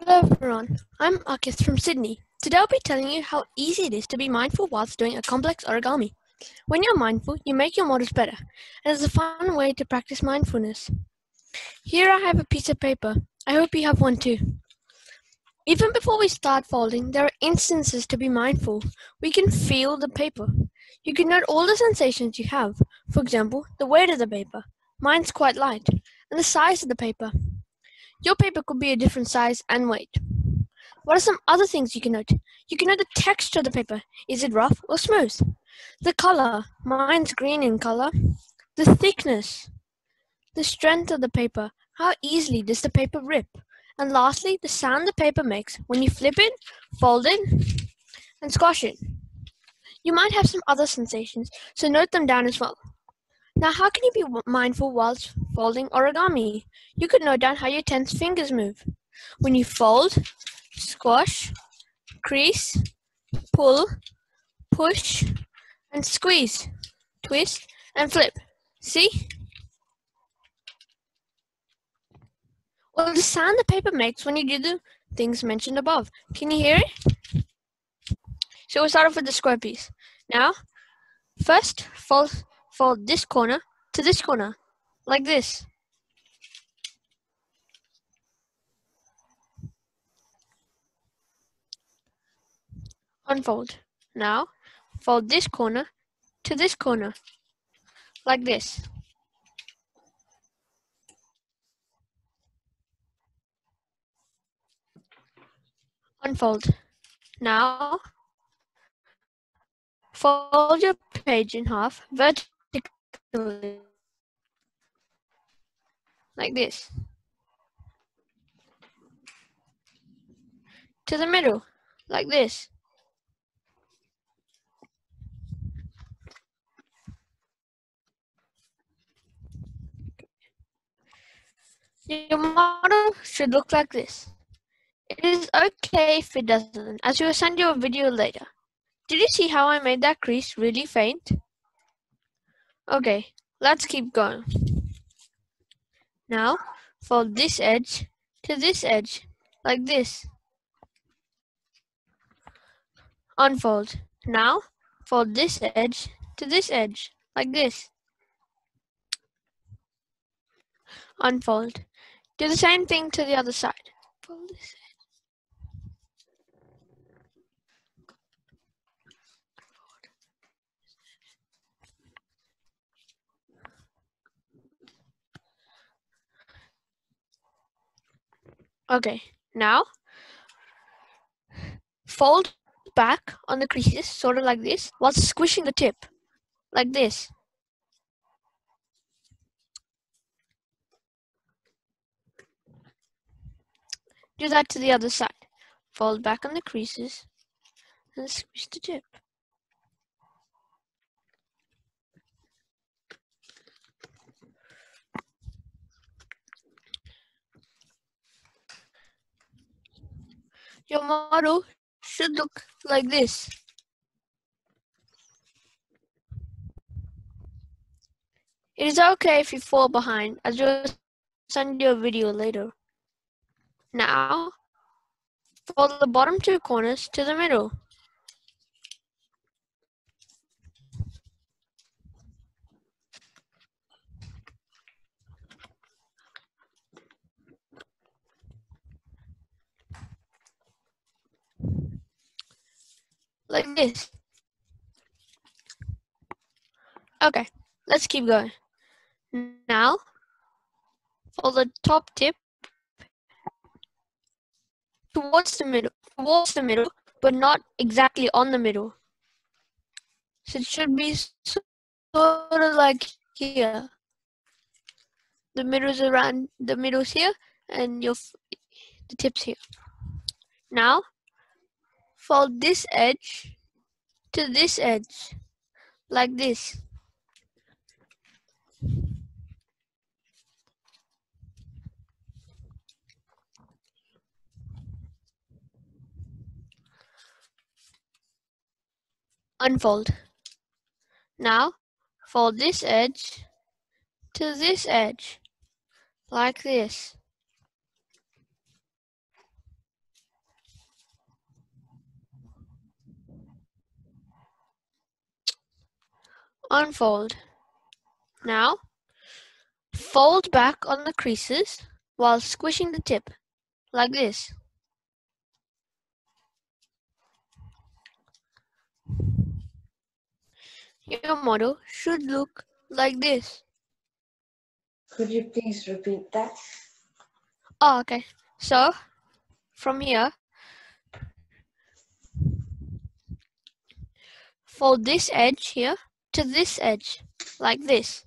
Hello everyone, I'm Akith from Sydney. Today I'll be telling you how easy it is to be mindful whilst doing a complex origami. When you're mindful, you make your models better, and it's a fun way to practice mindfulness. Here I have a piece of paper. I hope you have one too. Even before we start folding, there are instances to be mindful. We can feel the paper. You can note all the sensations you have. For example, the weight of the paper. Mine's quite light. And the size of the paper. Your paper could be a different size and weight. What are some other things you can note? You can note the texture of the paper. Is it rough or smooth? The color. Mine's green in color. The thickness. The strength of the paper. How easily does the paper rip? And lastly, the sound the paper makes when you flip it, fold it, and squash it. You might have some other sensations, so note them down as well. Now, how can you be mindful whilst folding origami? You could note down how your tense fingers move. When you fold, squash, crease, pull, push, and squeeze, twist, and flip. See? Or the sound the paper makes when you do the things mentioned above. Can you hear it? So we'll start off with the square piece. Now, first, fold fold this corner to this corner, like this. Unfold. Now, fold this corner to this corner, like this. Unfold. Now, fold your page in half vertically like this. To the middle. Like this. Your model should look like this. It is okay if it doesn't. As we will send you a video later. Did you see how I made that crease really faint Okay, let's keep going. Now, fold this edge to this edge, like this. Unfold. Now, fold this edge to this edge, like this. Unfold. Do the same thing to the other side. Fold this Okay, now fold back on the creases, sort of like this, while squishing the tip, like this. Do that to the other side. Fold back on the creases and squeeze the tip. Your model should look like this. It is okay if you fall behind, as we'll send you a video later. Now, fold the bottom two corners to the middle. Like this. Okay, let's keep going. Now, for the top tip towards the middle, towards the middle, but not exactly on the middle. So it should be sort of like here. The middle's around, the middle's here, and your the tips here. Now, fold this edge to this edge like this. Unfold. Now fold this edge to this edge like this. Unfold. Now, fold back on the creases while squishing the tip, like this. Your model should look like this. Could you please repeat that? Oh, okay. So, from here, fold this edge here to this edge, like this.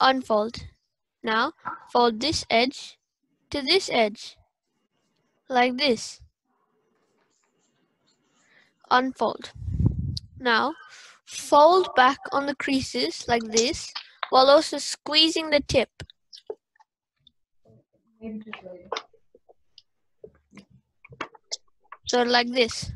Unfold. Now, fold this edge to this edge, like this. Unfold. Now, fold back on the creases like this, while also squeezing the tip. So like this.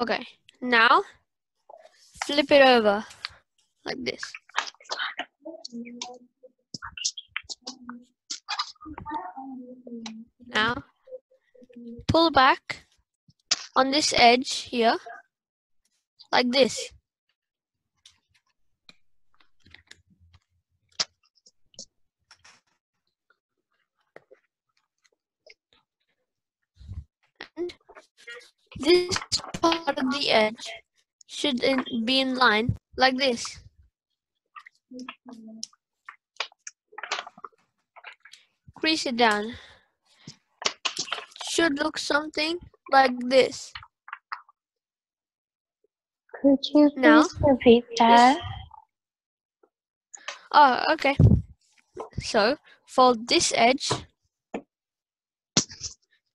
Okay, now flip it over like this. Now pull back on this edge here like this. And this part of the edge should in, be in line like this. Crease it down. Should look something like this. Could you Now, please repeat that? Oh, okay. So fold this edge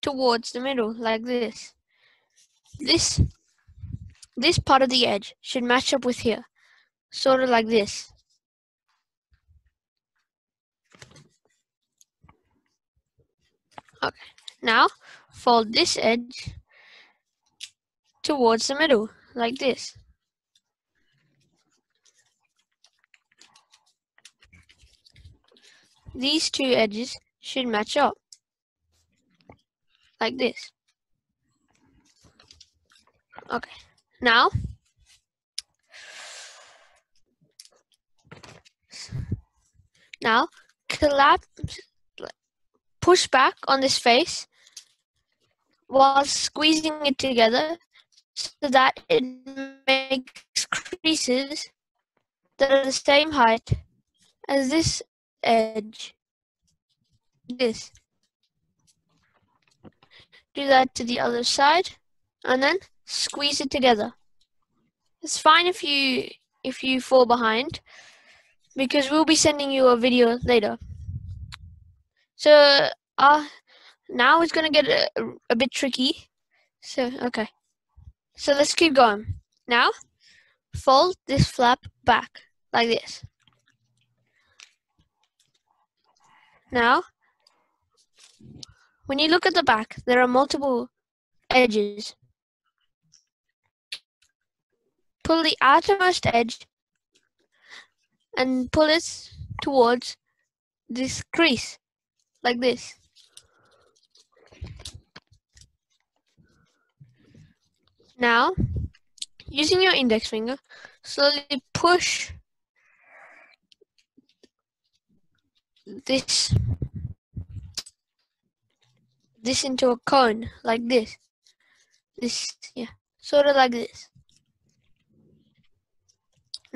towards the middle like this. This this part of the edge should match up with here, sort of like this. Okay, now fold this edge towards the middle like this. These two edges should match up like this. Okay, now now collapse, push back on this face while squeezing it together so that it makes creases that are the same height as this edge. This. Do that to the other side and then squeeze it together. It's fine if you if you fall behind because we'll be sending you a video later. So uh now it's gonna get a, a bit tricky. So okay. So let's keep going. Now fold this flap back like this. Now when you look at the back, there are multiple edges. Pull the outermost edge and pull it towards this crease, like this. Now, using your index finger, slowly push this this into a cone like this. This, yeah, sort of like this.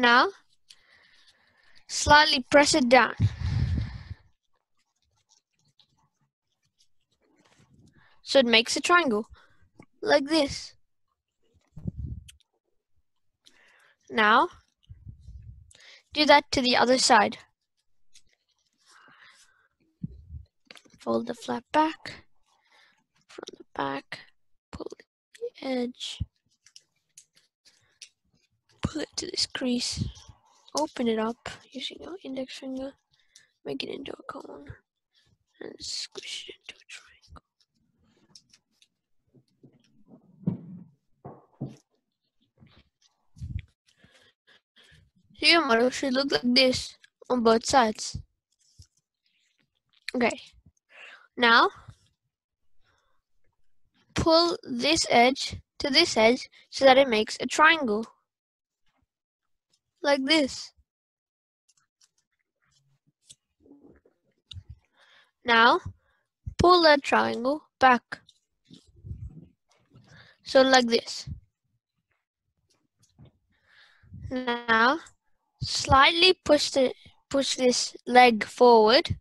Now, slightly press it down. So it makes a triangle, like this. Now, do that to the other side. Fold the flap back from the back, pull the edge, pull it to this crease, open it up using your index finger, make it into a cone, and squish it into a triangle. Your model should look like this on both sides. Okay. Now, pull this edge to this edge so that it makes a triangle. Like this. Now, pull that triangle back. So like this. Now, slightly push the push this leg forward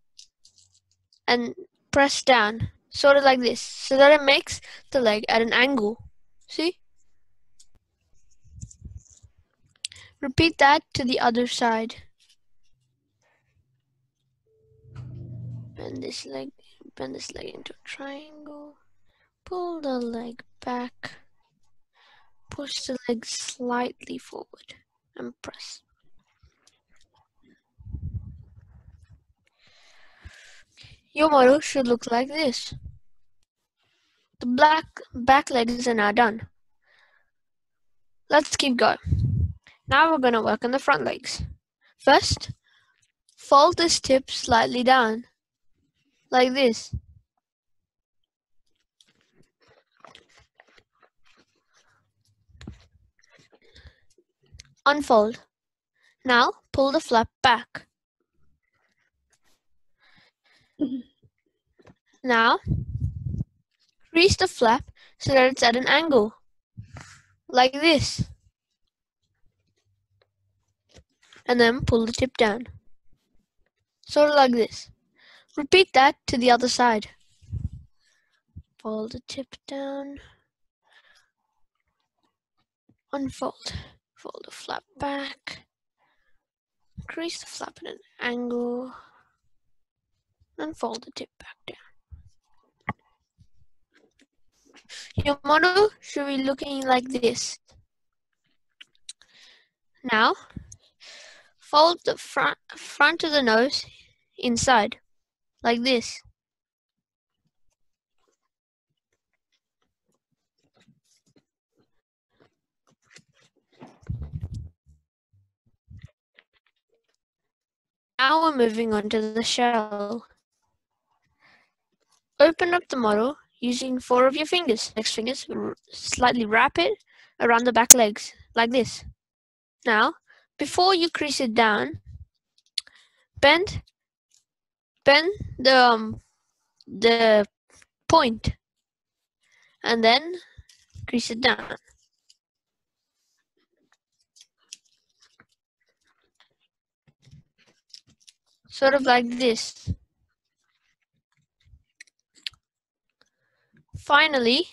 and press down, sort of like this, so that it makes the leg at an angle. See? Repeat that to the other side. Bend this leg, bend this leg into a triangle. Pull the leg back. Push the leg slightly forward and press. Your model should look like this. The black back legs are now done. Let's keep going. Now we're going to work on the front legs. First, fold this tip slightly down, like this. Unfold. Now pull the flap back. Now crease the flap so that it's at an angle, like this. And then pull the tip down, sort of like this. Repeat that to the other side. Pull the tip down, unfold. Fold the flap back. Crease the flap at an angle. And fold the tip back down. Your model should be looking like this. Now, fold the front, front of the nose inside, like this. Now we're moving on to the shell. Open up the model using four of your fingers. Next fingers, slightly wrap it around the back legs, like this. Now, before you crease it down, bend, bend the, um, the point, and then crease it down. sort of like this. Finally,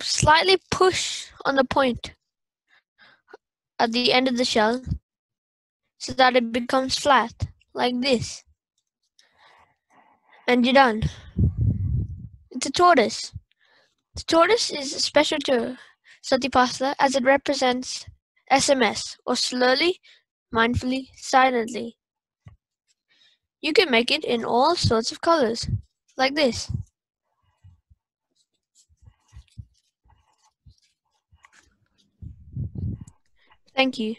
slightly push on the point at the end of the shell so that it becomes flat, like this. And you're done. It's a tortoise. The tortoise is special to Sati Pasala as it represents SMS, or slowly mindfully, silently. You can make it in all sorts of colors, like this. Thank you.